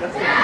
That's it.